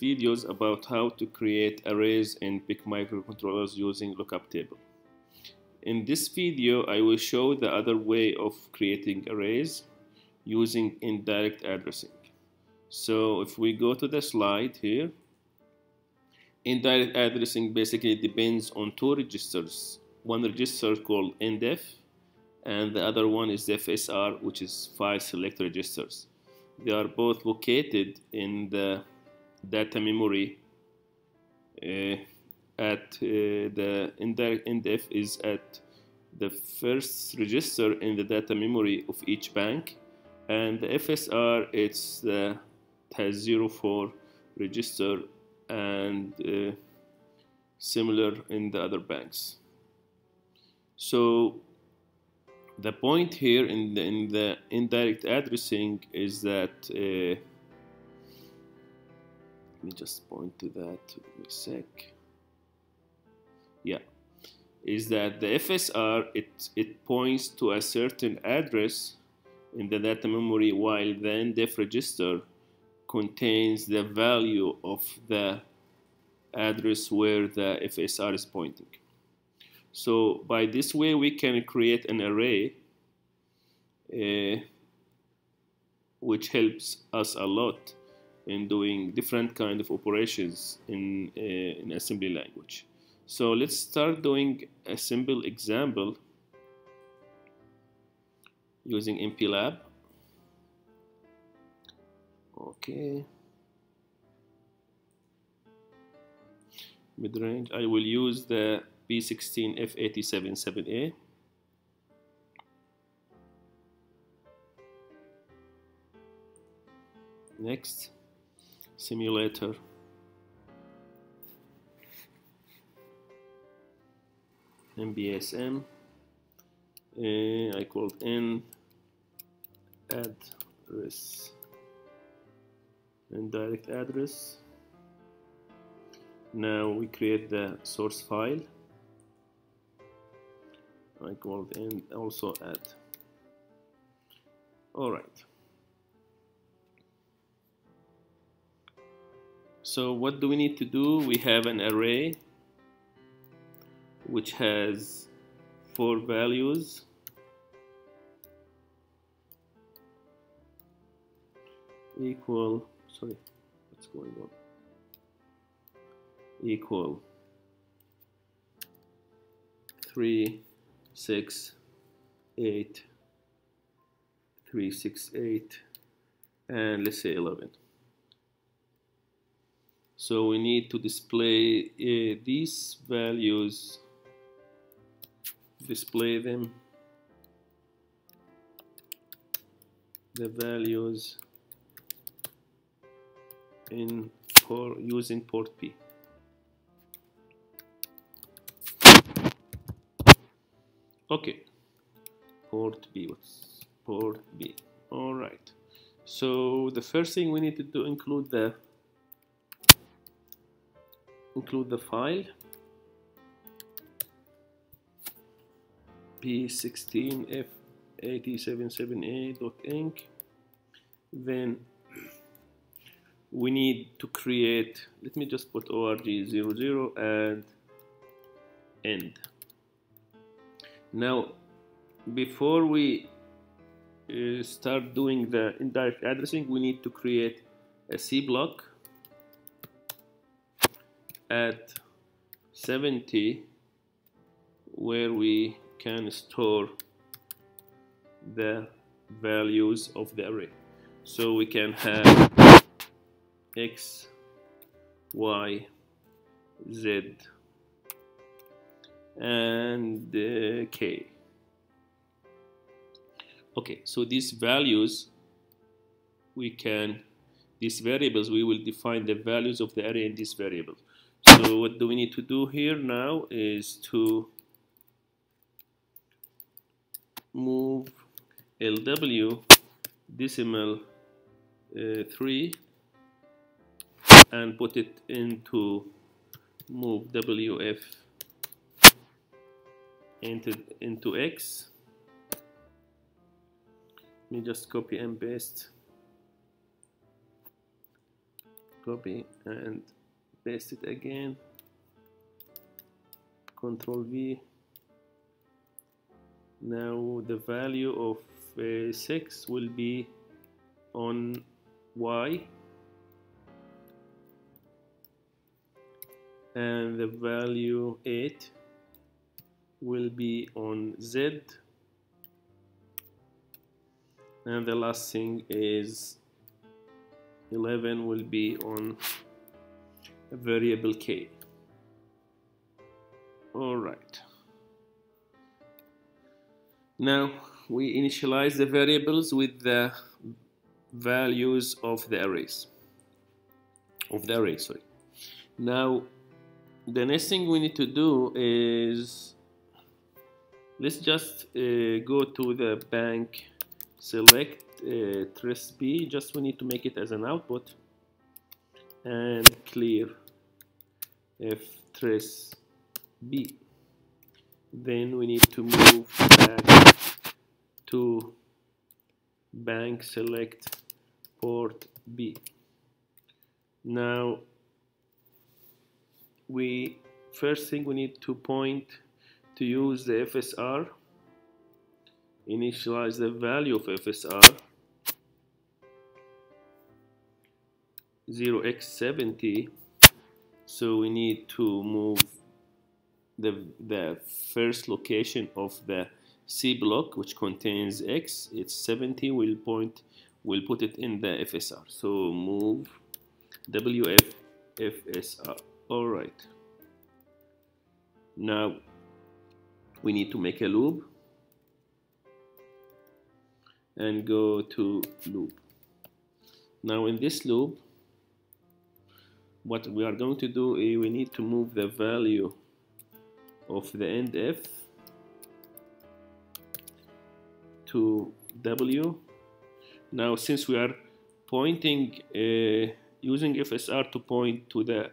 videos about how to create arrays in PIC microcontrollers using lookup table. In this video, I will show the other way of creating arrays using indirect addressing. So if we go to the slide here, indirect addressing basically depends on two registers. One register called INDF and the other one is FSR which is file select registers. They are both located in the data memory uh, at uh, the indirect INDF is at the first register in the data memory of each bank. And the FSR it's the has 04 register and uh, similar in the other banks. So the point here in the, in the indirect addressing is that uh, me just point to that a sec. Yeah. Is that the FSR it it points to a certain address in the data memory while the INDF register contains the value of the address where the FSR is pointing. So by this way we can create an array uh, which helps us a lot in doing different kind of operations in, uh, in assembly language. So let's start doing a simple example using MPLAB. Okay. Midrange, I will use the P16F877A. Next, simulator. MBSM. Uh, I called n address indirect address. Now we create the source file equal and also add all so what do we need to do? We have an array which has four values. Equal sorry what's going on? Equal 3 6 8 3 6 8 and let's say 11 so we need to display uh, these values. Display them. The values in for using port P. Okay. Port B what's port B. All right. So the first thing we need to do include the include the file. P16f877a.inc then we need to create let me just put org00 and end. Now before we uh, start doing the indirect addressing we need to create a CBLOCK at 70 where we can store the values of the array. So we can have x y z and uh, k. Okay so these values we can these variables we will define the values of the array in these variables so what do we need to do here now is to move LW decimal uh, 3 and put it into move WF into, into X. Let me just copy and paste. copy and paste it again. Control V. Now the value of uh, 6 will be on Y. And the value 8 will be on Z. And the last thing is 11 will be on variable k. All right. Now we initialize the variables with the values of the arrays. Of the array sorry. Now the next thing we need to do is let's just uh, go to the bank select uh, trace just we need to make it as an output and clear f trace B. Then we need to move back to bank select port B. Now we first thing we need to point to use the FSR initialize the value of FSR 0x70 so we need to move the, the first location of the CBLOCK which contains X. It's 70 we'll point we'll put it in the FSR so move WF FSR alright now we need to make a loop and go to loop. Now in this loop what we are going to do is we need to move the value of the INDF to w. Now since we are pointing uh, using FSR to point to the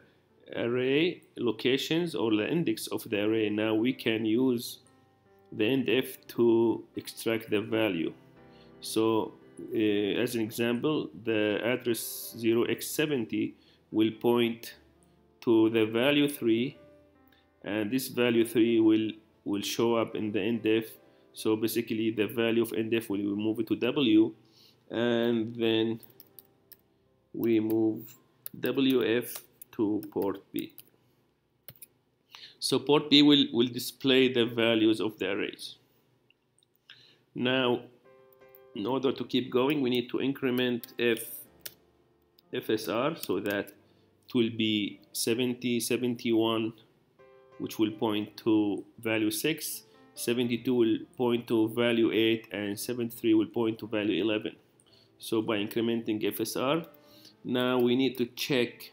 array locations or the index of the array now we can use the INDF to extract the value. So uh, as an example, the address 0x70 will point to the value 3 and this value 3 will will show up in the INDF so basically the value of INDF will move it to w and then we move wf to port b. So port b will will display the values of the arrays. Now in order to keep going we need to increment f FSR so that will be 70 71 which will point to value 6 72 will point to value 8 and 73 will point to value 11 so by incrementing FSR now we need to check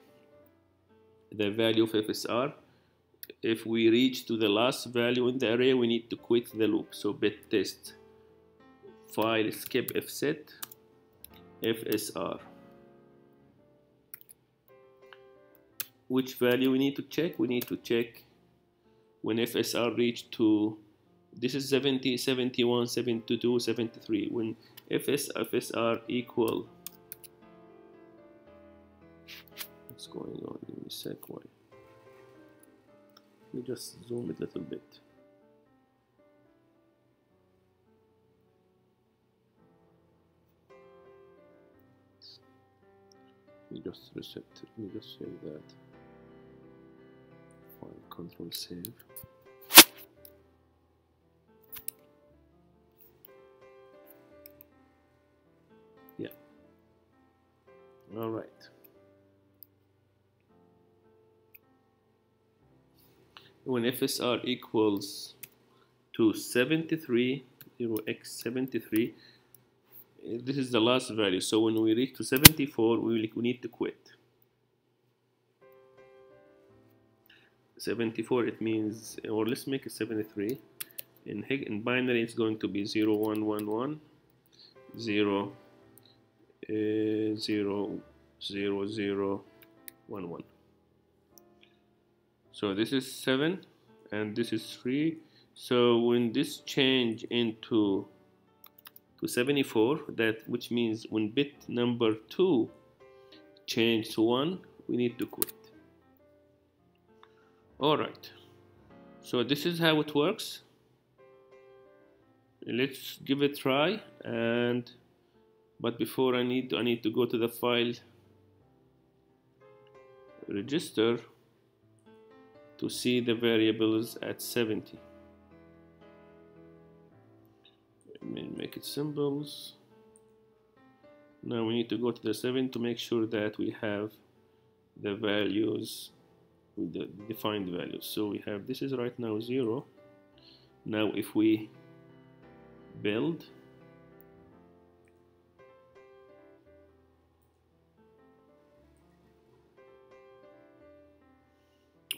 the value of FSR if we reach to the last value in the array we need to quit the loop. So bit test file skip fset fsr which value we need to check. We need to check when fsr reach to this is 70 71 72 73 when fs fsr equal what's going on? Give me a sec why? Let me just zoom it a little bit. Let me just reset let me just save that control save. Yeah. All right when FSR equals to 73 0x73 eh, this is the last value. So when we reach to 74 we, will, we need to quit 74 it means or let's make it 73 in, in binary it's going to be 0 1 1 1 0 uh, 0 0 0 1 1 so this is 7 and this is 3 so when this change into to 74 that which means when bit number 2 change to 1 we need to quit alright so this is how it works. Let's give it a try and but before I need I need to go to the file register to see the variables at 70 make it symbols. Now we need to go to the 7 to make sure that we have the values with the defined values so we have this is right now 0 now if we build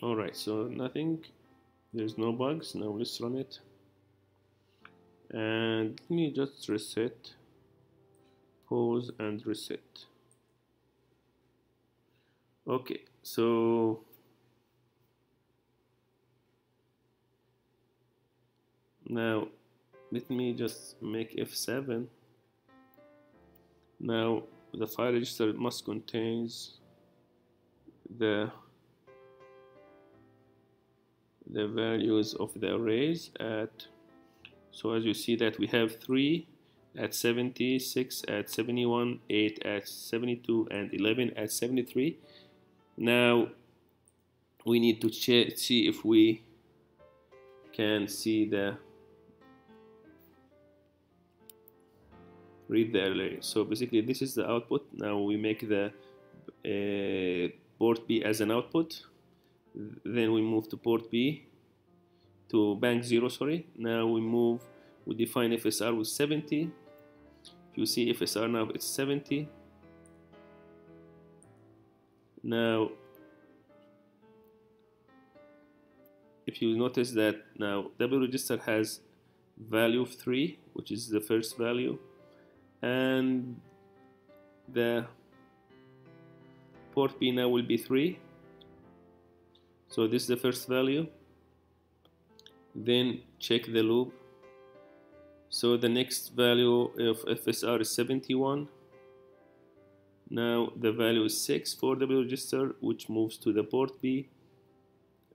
alright so nothing there's no bugs now let's run it. And let me just reset pause and reset. Okay so now let me just make F7 now the file register must contains the the values of the arrays at so as you see that we have 3 at 70, 6 at 71, 8 at 72 and 11 at 73 now we need to see if we can see the read the array so basically this is the output. Now we make the uh, port B as an output. Then we move to port B to bank 0 sorry. Now we move we define FSR with 70 if you see FSR now it's 70 now if you notice that now W register has value of 3 which is the first value and the port B now will be 3 so this is the first value. Then check the loop. So the next value of FSR is 71 now the value is 6 for the register which moves to the port B.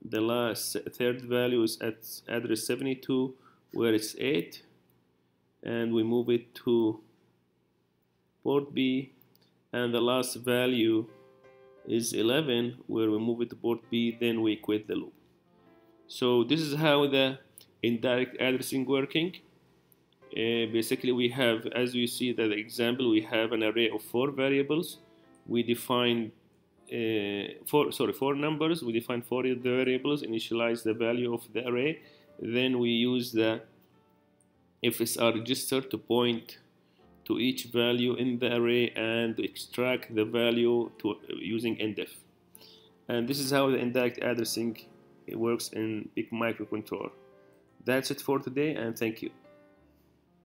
The last third value is at address 72 where it's 8 and we move it to port B and the last value is 11 where we move it to port B then we quit the loop. So this is how the indirect addressing working. Uh, basically we have as you see that example we have an array of four variables. We define uh, four sorry four numbers. We define four variables initialize the value of the array. Then we use the FSR register to point to each value in the array and extract the value to using INDF and this is how the indirect addressing works in PIC microcontroller. That's it for today and thank you